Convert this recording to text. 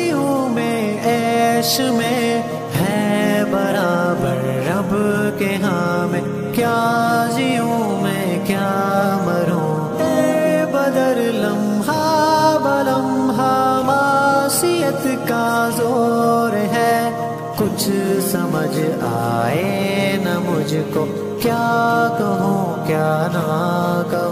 मस्तियों में, ऐश में है बराबर। रब के हाँ में क्या जीऊँ में क्या मरूँ। बदर लम्हा बलम्हा मासीत का ज़ोर है। कुछ समझ आए न मुझको, क्या कहूँ, क्या ना कहूँ।